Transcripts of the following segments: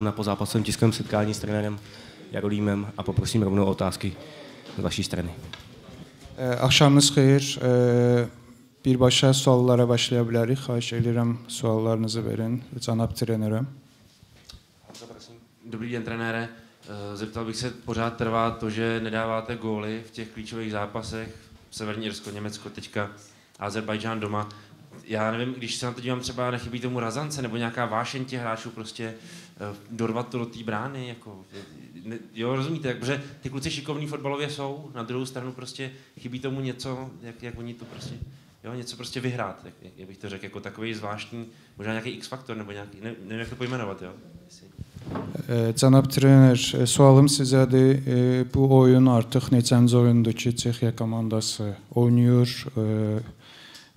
na pozápasovém tiskovém setkání s trenérem Jarolímem a poprosím rovnou o otázky z vaší strany. Axşamınız xeyir. Birbaşa suallara başlaya bilərik. Xahiş edirəm suallarınızı verin cənab trenerə. Dobrý den, trenére. Zeptal bych se, pořád trvá to, že nedáváte góly v těch klíčových zápasech, Severní Irsko, Německo, teďka Azerbajdžán doma. Já nevím, když se na to dívám, třeba nechybí tomu razance nebo nějaká vášeň těch hráčů prostě dorvat to do té brány, jako, ne, jo, rozumíte, protože ty kluci šikovní fotbalově jsou, na druhou stranu prostě chybí tomu něco, jak, jak oni to prostě, jo, něco prostě vyhrát, jak, jak bych to řekl, jako takový zvláštní, možná nějaký X-faktor, nebo nějaký, ne, nevím, jak to pojmenovat, jo. Cənab trener, sualım sizədir. Bu oyun artıq neçənci oyundur ki, Çexiya komandası oynayır.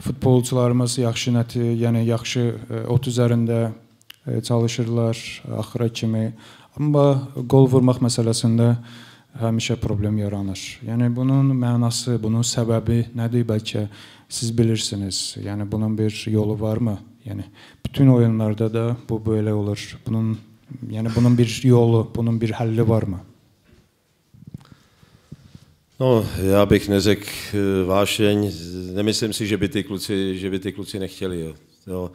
Futbolçularımız yaxşı nəti, yəni yaxşı ot üzərində çalışırlar axıra kimi. Amma qol vurmaq məsələsində həmişə problem yaranır. Yəni bunun mənası, bunun səbəbi nədir bəlkə siz bilirsiniz. Yəni bunun bir yolu varmı? Yəni bütün oyunlarda da bu belə olur. Bunun yani bunun bir yolu, bunun bir halli var mı? No, já bych neřekl vášeň, nemyslím si, že by ty kluci, že by ty kluci nechtěli. Jo. Jo.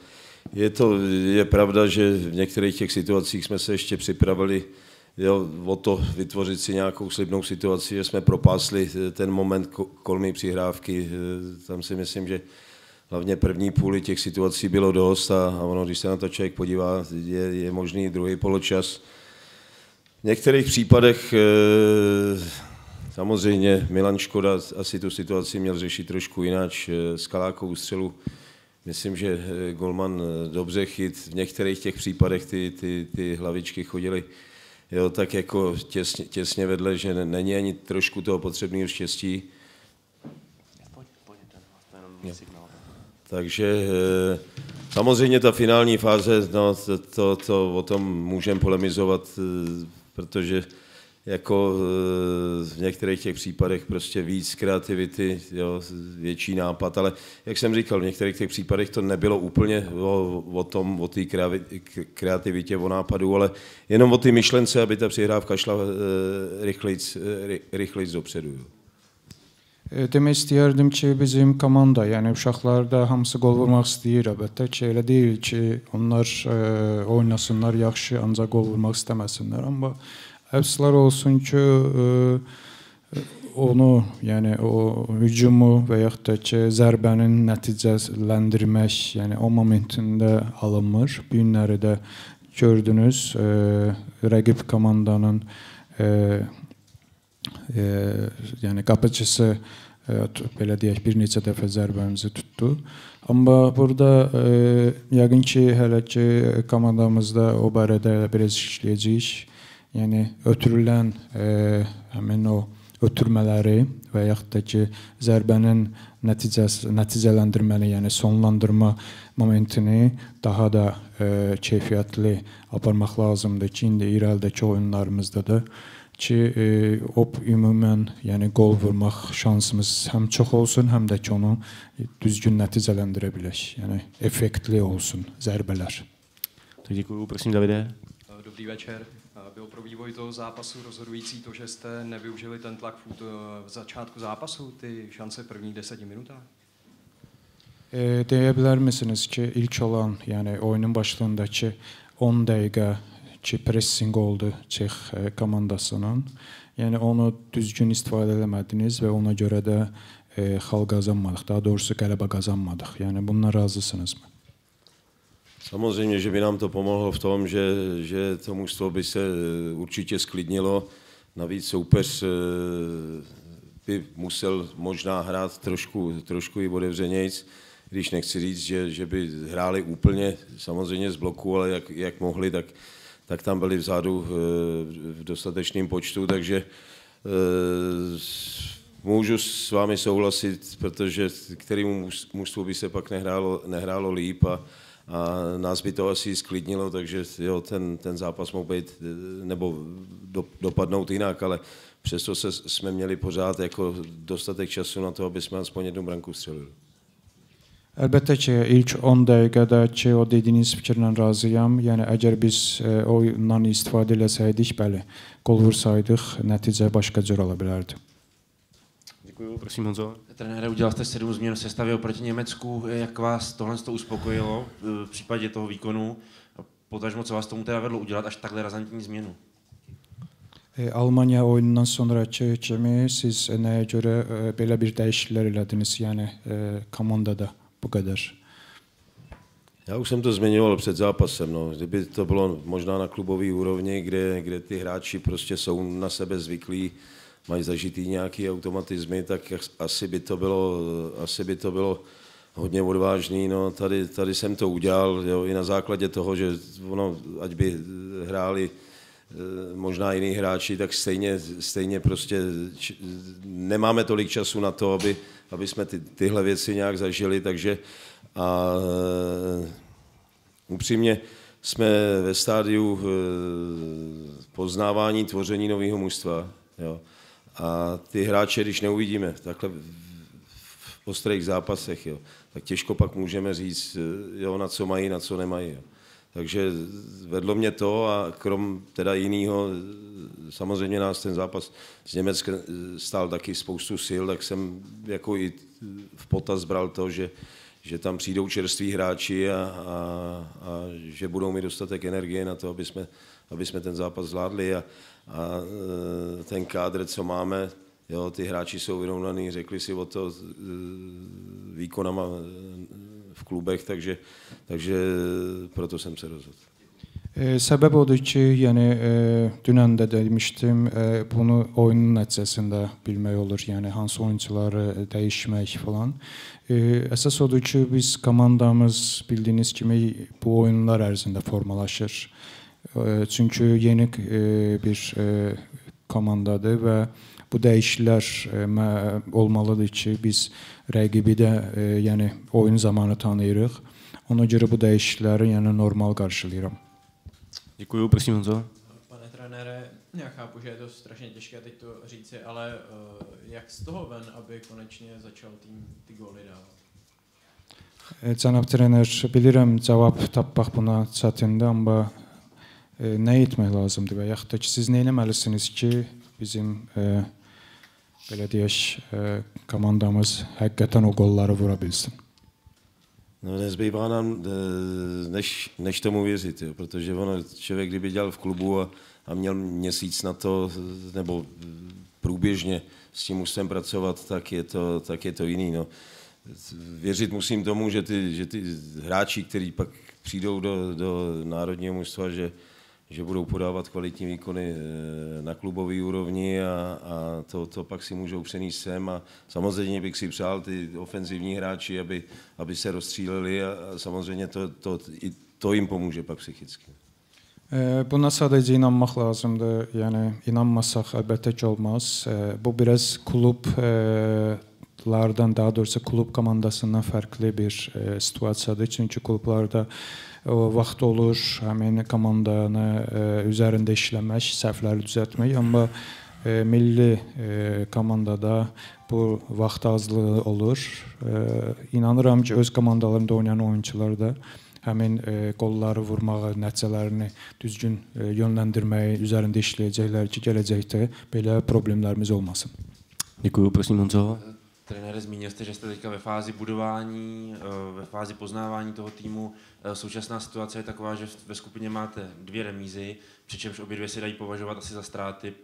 Je, to, je pravda, že v některých těch situacích jsme se ještě připravili jo, o to vytvořit si nějakou slibnou situaci, že jsme propásli ten moment kolmy přihrávky. Tam si myslím, že hlavně první půli těch situací bylo dost a, a ono, když se na to člověk podívá, je, je možný druhý poločas. V některých případech e, samozřejmě Milan Škoda asi tu situaci měl řešit trošku jinak. S Kalákou střelu myslím, že Golman dobře chyt. V některých těch případech ty, ty, ty hlavičky chodily jo, tak jako těsně, těsně vedle, že není ani trošku toho potřebného štěstí. Pojď, pojď, takže eh, samozřejmě ta finální fáze, no, to, to, to o tom můžeme polemizovat, eh, protože jako eh, v některých těch případech prostě víc kreativity, jo, větší nápad, ale jak jsem říkal, v některých těch případech to nebylo úplně o, o tom, o té kreativitě, o nápadu, ale jenom o ty myšlence, aby ta přihrávka šla rychlejc, rychlejc dopředu. Jo. Demək istəyərdim ki, bizim komanda, yəni uşaqlarda hamısı qol vurmaq istəyir əlbəttə ki, elə deyil ki, onlar ə, oynasınlar yaxşı, ancaq qol vurmaq istəməsinlər, amma əfsuslar olsun ki, ə, onu, yəni o hücumu və yaxud da ki, zərbənin nəticələndirmək, yəni o momentində alınmır. Bu günləri də gördünüz, ə, rəqib komandanın ə, e, yəni qapıçısı e, belə deyək bir neçə dəfə zərbəmizi tutdu. Amma burada e, yəqin ki, hələ ki komandamızda o barədə biraz işləyəcəyik. Yəni ötürülən e, həmin o ötürmələri və yaxud da ki zərbənin nəticəsi nəticələndirməni, yəni sonlandırma momentini daha da e, keyfiyyətli aparmaq lazımdır ki, indi irəlidəki oyunlarımızda da ki e, o ümumən yəni qol vurmaq şansımız həm çox olsun, həm də ki onu düzgün nəticələndirə bilək. Yəni effektli olsun zərbələr. Tak děkuju, prosím Davide. Dobrý večer. Bylo pro vývoj toho zápasu rozhodující to, že jste nevyužili ten tlak v začátku zápasu, ty šance v prvních deseti minutách? E, deyə bilər misiniz ki, ilk olan, yəni oyunun başlarındakı 10 dəqiqə ki, pressing oldu Çex e, komandasının. Yəni onu düzgün istifadə eləmədiniz və ona görə də e, xal qazanmadıq. Daha doğrusu qələbə qazanmadıq. Yəni bundan razısınızmı? Samozřejmě, že by nám to pomohlo v tom, že, že to mužstvo by se e, určitě sklidnilo. Navíc soupeř e, by musel možná hrát trošku, trošku i otevřenějc, když nechci říct, že, že by hráli úplně samozřejmě z bloku, ale jak, jak mohli, tak tak tam byli vzadu eh, v dostatečném počtu, takže eh, můžu s vámi souhlasit, protože kterému mužstvu by se pak nehrálo, nehrálo líp a, a nás by to asi sklidnilo, takže jo, ten, ten zápas mohl být nebo do, dopadnout jinak, ale přesto se, jsme měli pořád jako dostatek času na to, aby jsme aspoň jednu branku střelili. Əlbəttə ki, ilk 10 dəqiqədəki o dediyiniz fikirlə razıyam. Yəni əgər biz e, oyundan istifadə eləsəydik, bəli, qol vursaydıq, nəticə başqa cür ola bilərdi. Děkuji, prosím Honzo. Trenére, udělal jste sedm změn v sestavě oproti Německu. Jak vás tohle to uspokojilo v případě toho výkonu? Potažmo, co vás tomu teda vedlo udělat až takhle razantní změnu? E, Almaniya oyunundan sonrakı kimi siz nəyə görə e, belə bir dəyişikliklər elədiniz, yəni e, komandada bu qədər? Já už jsem to zmiňoval před zápasem. No. Kdyby to bylo možná na klubové úrovni, kde, kde ty hráči prostě jsou na sebe zvyklí, mají zažitý nějaký automatizmy, tak asi by to bylo, asi by to bylo hodně odvážný. No, tady, tady jsem to udělal jo, i na základě toho, že ono, ať by hráli eh, možná jiní hráči, tak stejně, stejně prostě č, nemáme tolik času na to, aby, aby jsme ty, tyhle věci nějak zažili, takže a uh, upřímně jsme ve stádiu poznávání tvoření nového mužstva. Jo. A ty hráče, když neuvidíme takhle v ostrých zápasech, jo, tak těžko pak můžeme říct, jo, na co mají, na co nemají. Jo. Takže vedlo mě to a krom teda jiného, samozřejmě nás ten zápas s Německem stál taky spoustu sil, tak jsem jako i v potaz bral to, že, že tam přijdou čerství hráči a, a, a že budou mít dostatek energie na to, aby jsme, aby jsme ten zápas zvládli a, a e, ten kádr, co máme, jo, ty hráči jsou vyrovnaný, řekli si o to e, výkonama e, v klubech, takže, takže proto jsem se rozhodl. E, səbəb odur ki, yəni e, dünən də demişdim, e, bunu oyunun nəticəsində bilmək olur, yəni hansı oyunçuları dəyişmək falan. E, əsas odur ki, biz komandamız bildiyiniz kimi bu oyunlar ərzində formalaşır. Çünki yeni e, bir e, komandadır və bu dəyişikliklər e, olmalıdır ki, biz rəqibi də yəni oyun zamanı tanıyırıq. Ona görə bu dəyişiklikləri yəni normal qarşılayıram. Děkuji, prosím Honzo. Pane trenére, já chápu, že je to strašně těžké teď to říci, ale uh, jak z toho ven, aby konečně začal tým ty góly dávat? Cənab trener, bilirəm cavab tapmaq buna çətindir, amma nə etmək lazımdır və yaxud da ki, siz nə etməlisiniz ki, bizim e, belə deyək, e, komandamız həqiqətən o qolları vura bilsin? No, nezbývá nám, než, než tomu věřit, jo, protože ono, člověk, kdyby dělal v klubu a, a měl měsíc na to, nebo průběžně s tím musím pracovat, tak je to, tak je to jiný. No. Věřit musím tomu, že ty, že ty hráči, kteří pak přijdou do, do národního mužstva, že, že budou podávat kvalitní výkony eh, na klubové úrovni a, a to, to pak si můžou přenést sem a samozřejmě bych si přál ty ofenzivní hráči, aby, aby se rozstříleli a, samozřejmě to, to, to jim pomůže pak psychicky. Buna sadəcə inanmaq lazımdır. Yəni inanmasaq əlbəttə ki olmaz. Bu biraz klublardan, daha doğrusu klub komandasından fərqli bir situasiyadır. Çünki klublarda o vaxt olur həmin komandanı e, üzərində işləmək, səhvləri düzəltmək, amma e, milli e, komandada bu vaxt azlığı olur. İnanıram ki, öz komandalarında oynayan oyunçular da həmin qolları vurmağı, nəticələrini düzgün yönləndirməyi üzərində işləyəcəklər ki, gələcəkdə belə problemlərimiz olmasın. Děkuji, prosím Honzo. Trenére, zmínil jste, že jste teďka ve fázi budování, eh, ve fázi poznávání toho týmu. Eh, současná situace je taková, že ve skupině máte dvě remízy, přičemž obě dvě se dají považovat asi za ztráty,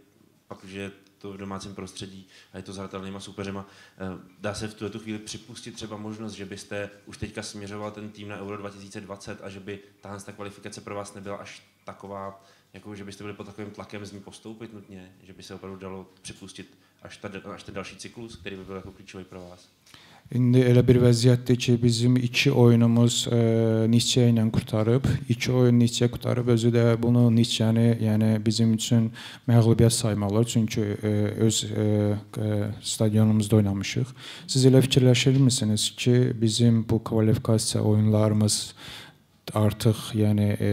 pak je to v domácím prostředí a je to s hratelnýma soupeřema. Eh, dá se v tuto chvíli připustit třeba možnost, že byste už teďka směřoval ten tým na Euro 2020 a že by tahle ta kvalifikace pro vás nebyla až taková, jako že byste byli pod takovým tlakem z ní postoupit nutně, že by se opravdu dalo připustit až, ta, až ten další cyklus, který by byl jako klíčový pro vás? İndi elə bir vəziyyətdir ki, bizim iki oyunumuz e, Nisçə ilə qurtarıb, iki oyun Nisçə qurtarıb, özü də bunu Nisçəni, yəni bizim üçün məğlubiyyət saymaq olar, çünki e, öz e, e, stadionumuzda oynamışıq. Siz elə fikirləşirmisiniz ki, bizim bu kvalifikasiya oyunlarımız artıq yəni e,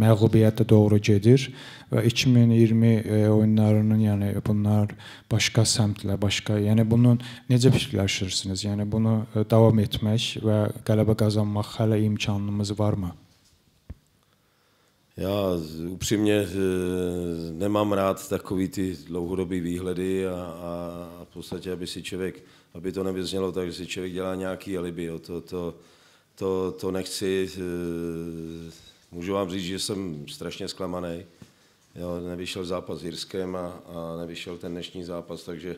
məğlubiyyətə doğru gedir və 2020 e, oyunlarının yəni bunlar başqa səmtlə, başqa, yəni bunun necə fikirləşirsiniz? Yəni bunu e, davam etmək və qələbə qazanmaq hələ imkanımız varmı? Já upřímně eh, nemám rád takový ty dlouhodobé výhledy a, a v podstatě, aby si člověk, aby to nevyznělo tak, že si člověk dělá nějaký alibi. Jo. To, to, to, to nechci. Eh, můžu vám říct, že jsem strašně zklamaný. Jo, nevyšel zápas s Jirskem a, a nevyšel ten dnešní zápas, takže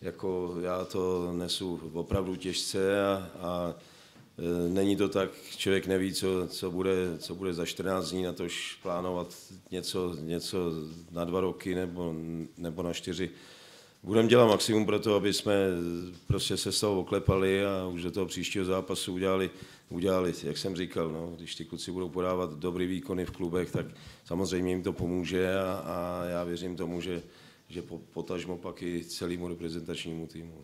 jako já to nesu opravdu těžce a, a Eh, není to tak, člověk neví, co, co, bude, co bude za 14 dní, na tož plánovat něco, něco na dva roky nebo, nebo na čtyři. Budeme dělat maximum pro to, aby jsme prostě se z toho oklepali a už do toho příštího zápasu udělali, udělali jak jsem říkal, no, když ty kluci budou podávat dobrý výkony v klubech, tak samozřejmě jim to pomůže a, a já věřím tomu, že, že potažmo pak i celému reprezentačnímu týmu.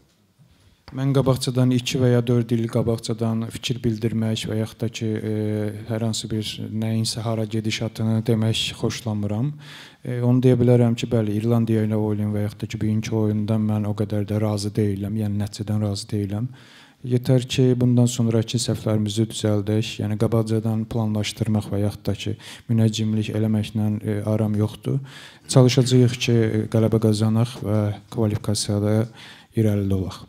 Mən qabaqcadan 2 və ya 4 il qabaqcadan fikir bildirmək və yaxud da ki, e, hər hansı bir nəyinsə hara gedişatını demək xoşlamıram. E, onu deyə bilərəm ki, bəli, İrlandiya ilə oyun və yaxud da ki, bugünkü oyundan mən o qədər də razı deyiləm, yəni nəticədən razı deyiləm. Yetər ki, bundan sonrakı səhvlərimizi düzəldək. Yəni qabaqcadan planlaşdırmaq və yaxud da ki, münəccimlik eləməklə e, aram yoxdur. Çalışacağıq ki, qələbə qazanaq və kvalifikasiyada irəli olaq.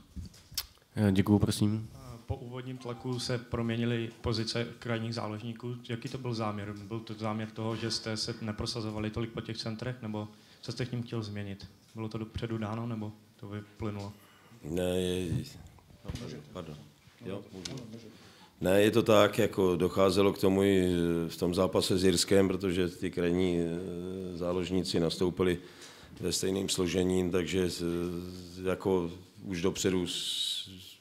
Eh, Děkuji, prosím. Po úvodním tlaku se proměnily pozice krajních záložníků. Jaký to byl záměr? Byl to záměr toho, že jste se neprosazovali tolik po těch centrech, nebo co jste tím chtěl změnit? Bylo to dopředu dáno, nebo to vyplynulo? Ne, je, pardon. Jo, Ne, je to tak, jako docházelo k tomu i v tom zápase s Jirskem, protože ty krajní eh, záložníci nastoupili ve stejném složení, takže jako už dopředu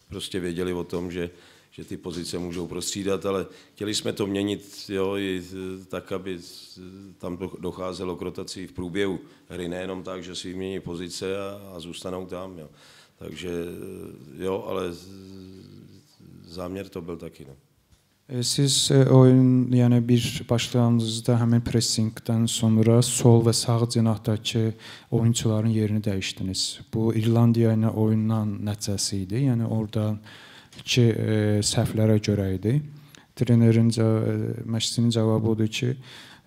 prostě věděli o tom, že, že ty pozice můžou prostřídat, ale chtěli jsme to měnit jo, i tak, aby tam docházelo k rotaci v průběhu hry, nejenom tak, že si vymění pozice a, a zůstanou tam. Jo. Takže jo, ale záměr to byl taky. No. Siz oyun yəni bir başlayanınızda həmin pressingdən sonra sol və sağ cinahdakı oyunçuların yerini dəyişdiniz. Bu İrlandiya ilə oyundan nəticəsi idi. Yəni oradakı e, səhvlərə görə idi. Trenerin məşqçinin cavabı odur ki, e,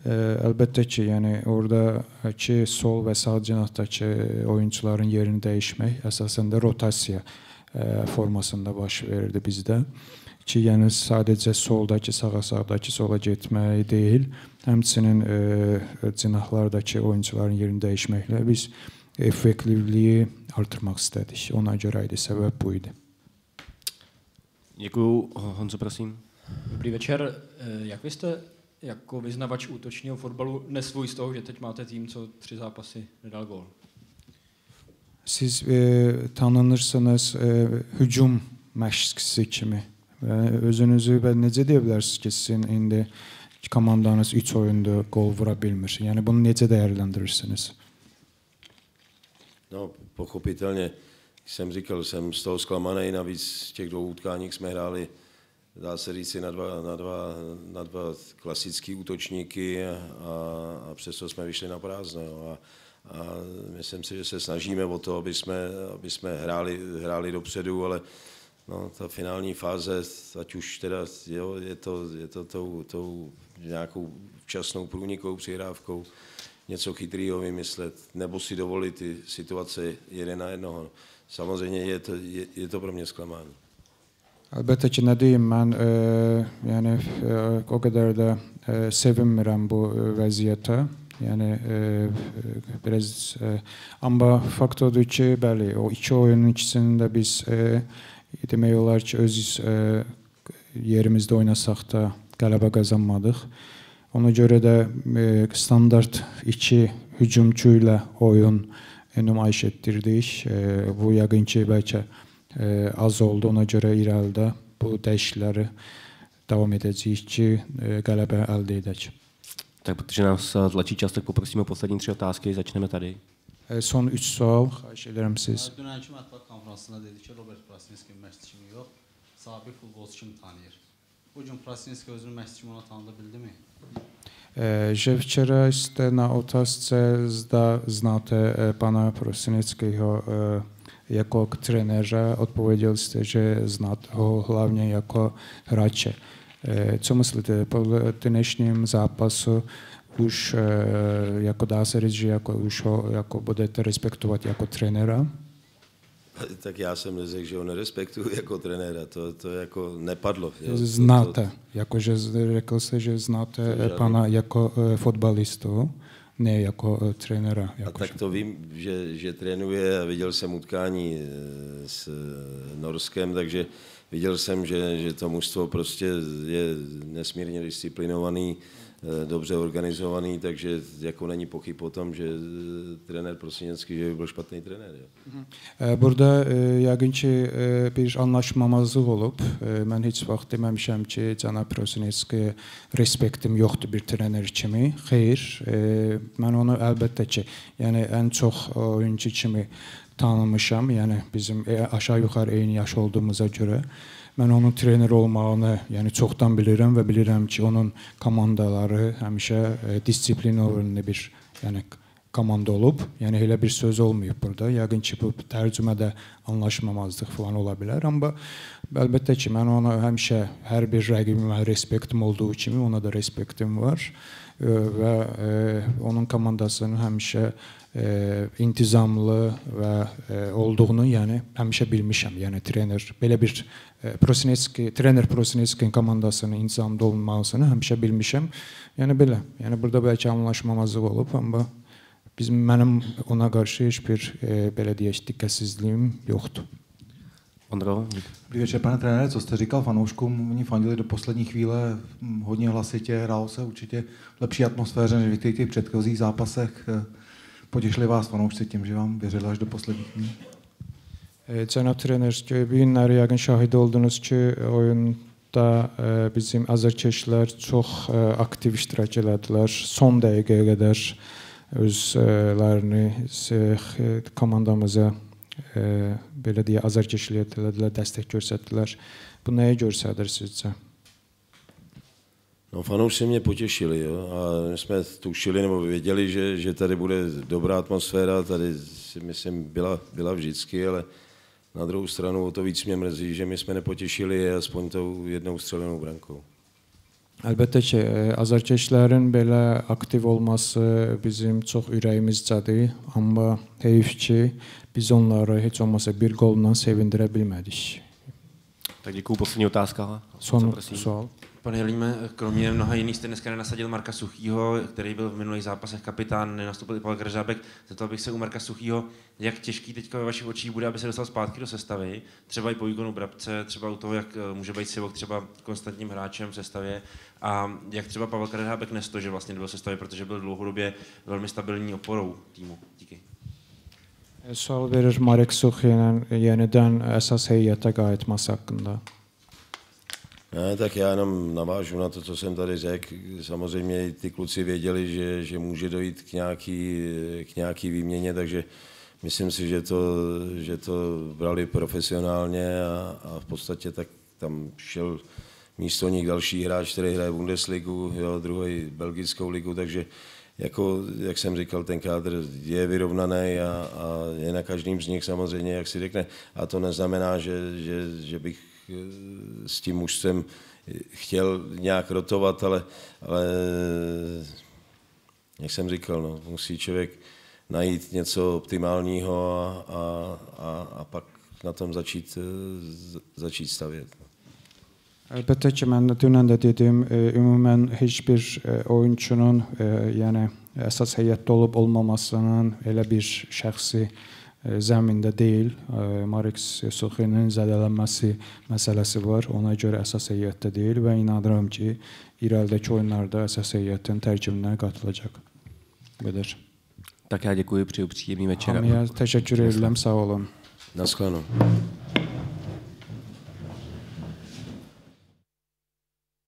əlbəttə ki, yəni oradakı sol və sağ cinahdakı oyunçuların yerini dəyişmək əsasən də rotasiya e, formasında baş verirdi bizdə ki, yəni sadəcə soldakı sağa, sağdakı sola getmək deyil, həmçinin e, cinahlardakı oyunçuların yerini dəyişməklə biz effektivliyi artırmaq istədik. Ona görə idi, səbəb bu idi. Děkuju. Honzo, prosím. Dobrý večer. E, jak vy jste jako vyznavač útočního fotbalu nesvůj z toho, že teď máte tým, co tři zápasy nedal gol? Siz e, tanınırsınız e, hücum məşqçisi kimi. özünüzü və necə deyə bilərsiniz ki, sizin indi komandanız 3 oyunda gol vura bilmir? Yəni bunu necə dəyərləndirirsiniz? No, pochopitelně, jsem říkal, jsem z toho zklamaný, navíc v těch dvou utkáních jsme hráli, dá se říct, na dva, na dva, na dva klasické útočníky a, a, přesto jsme vyšli na prázdno. A, a myslím si, že se snažíme o to, aby jsme, aby jsme hráli, hráli dopředu, ale no, ta finální fáze, ať už teda jo, je to, je to tou, tou nějakou včasnou průnikou, přihrávkou, něco chytrýho vymyslet, nebo si dovolit ty situace jeden na jednoho. Samozřejmě je to, je, je to pro mě zklamání. Əlbəttə ki, nə deyim, mən e, yəni e, o qədər də e, sevinmirəm bu e, vəziyyətə. Yəni e, biraz e, amma fakt odur ki, bəli, o iki oyunun ikisində biz e, demək olar ki, öz e, yerimizdə oynasaq da qələbə qazanmadıq. Ona görə də e, standart 2 hücumçu ilə oyun e, nümayiş etdirdik. E, bu yəqin ki, bəlkə e, az oldu. Ona görə irəlidə bu dəyişiklikləri davam edəcəyik ki, e, qələbə əldə edək. Tak protože nás tlačí čas, tak poprosím o poslední tři otázky. Začneme tady. E, son 3 sual, xahiş edirəm siz. Dünənki mətbuat konfransında dedi ki, Robert Prasinski məşqçi kimi yox, sabiq futbolçu kimi tanıyır. bu gün Prasinski özünü məşqçi ona tanıdı bildimi? Że wczoraj ste na otázce zda znáte e, pana Prosineckiego e, jako trenera, odpověděl jste, že znáte ho hlavně jako hráče. E, Co myslíte, po dnešním zápasu už e, jako dá se říct, že jako už ho jako budete respektovat jako trenera? Tak já jsem neřekl, že ho nerespektuju jako trenéra, to, to jako nepadlo. jo. Znáte, jakože řekl jste, že znáte žádný- pana jako e, fotbalistu, ne jako e, trenera. A Jakože. tak to vím, že, že trénuje a viděl jsem utkání eh, s eh, Norskem, takže viděl jsem, že, že to mužstvo prostě je nesmírně disciplinovaný, eh, dobře organizovaný, takže jako není pochyb o tom, že eh, trenér Prosiněcký, že by byl špatný trenér. Jo. E, Burada e, yəqin ki e, bir anlaşmamazlıq olub. E, Mən heç vaxt deməmişəm ki, cənab Prosinskiyə respektim yoxdur bir trener kimi. Xeyr, mən onu əlbəttə ki, yəni ən çox oyunçu kimi tanımışam. Yəni bizim e, aşağı-yuxarı eyni yaş olduğumuza görə mən onun trener olmağını, yəni çoxdan bilirəm və bilirəm ki, onun komandaları həmişə e, disiplin bir, yəni komanda olub. Yəni elə bir söz olmayıb burada. Yəqin ki, bu tərcümədə anlaşmamazlıq falan ola bilər, amma əlbəttə ki, mən ona həmişə hər bir rəqibimə respektim olduğu kimi ona da respektim var E, və e, onun komandasının həmişə e, intizamlı və e, olduğunu, yəni həmişə bilmişəm. Yəni trener belə bir Prosinski, trener Prosinski'nin komandasının intizamlı olmasını həmişə bilmişəm. Yəni belə. Yəni burada bəlkə anlaşmamazlıq olub, amma bizim mənim ona qarşı heç bir belə deyək diqqətsizliyim yoxdur. Ondro, Dobrý večer, pane trenére, co jste říkal fanouškům? Oni fandili do poslední chvíle hm, hodně hlasitě, hrálo se určitě v lepší atmosféře než v těch, těch předchozích zápasech. Eh, Potěšili vás fanoušci tím, že vám věřili až do posledních dní? E, Cənab trener, bu günləri yəqin şahid oldunuz ki, oyunda e, bizim azərkeşlər çox aktiv iştirak elədilər. Son dəqiqəyə qədər özlərini komandamıza belə deyə azərkeşlik etdilər, dəstək göstərdilər. Bu nəyə göstərir sizcə? No fanoušci mě potěšili jo? a my jsme tušili nebo věděli, že, že tady bude dobrá atmosféra, tady si myslím byla, byla vždycky, ale na druhou stranu o to víc mě mrzí, že my jsme nepotěšili je aspoň tou jednou střelenou brankou. Əlbəttə ki, e, azərkeşlərin belə aktiv olması bizim çox ürəyimizdədir, amma heyf ki, biz onları heç olmasa bir qolla sevindirə bilmədik. tak děkuju. Poslední otázka. Son sual. Pane Jelíme, kromě mnoha jiných jste dneska nenasadil Marka Suchýho, který byl v minulých zápasech kapitán, nenastoupil i Pavel Kržábek. Zeptal bych se u Marka Suchýho, jak těžký teďka ve vašich očích bude, aby se dostal zpátky do sestavy, třeba i po výkonu Brabce, třeba u toho, jak eh, může být Sivok třeba konstantním hráčem v sestavě a jak třeba Pavel Kržábek nesto, že vlastně nebyl v sestavě, protože byl dlouhodobě velmi stabilní oporou týmu. Díky. Sual verir Marek Suxinin yenidən əsas heyətə qayıtması haqqında. Ne, tak já jenom navážu na to, co jsem tady řekl. Samozřejmě ty kluci věděli, že, že může dojít k nějaký, k nějaký výměně, takže myslím si, že to, že to brali profesionálně a, a v podstatě tak tam šel místo nich další hráč, který hraje Bundesligu, jo, druhý belgickou ligu, takže jako, jak jsem říkal, ten kádr je vyrovnaný a, a je na každém z nich samozřejmě, jak si řekne. A to neznamená, že, že, že bych s tím mužstvem chtěl nějak rotovat, ale, ale jak jsem říkal, no, musí člověk najít něco optimálního a, a, a, a pak na tom začít, začít stavět. Əlbəttə ki, mən dünən də dedim, ümumən heç bir oyunçunun yəni əsas heyətdə olub olmamasının elə bir şəxsi zəmində deyil. Marek Suxinin zədələnməsi məsələsi var. Ona görə əsas heyətdə deyil və inanıram ki, irəlidəki oyunlarda əsas heyətin tərkibinə qatılacaq. Qədər. Tak já děkuji, přeju příjemný večer. Hamıya təşəkkür edirəm, sağ olun. Naschledanou.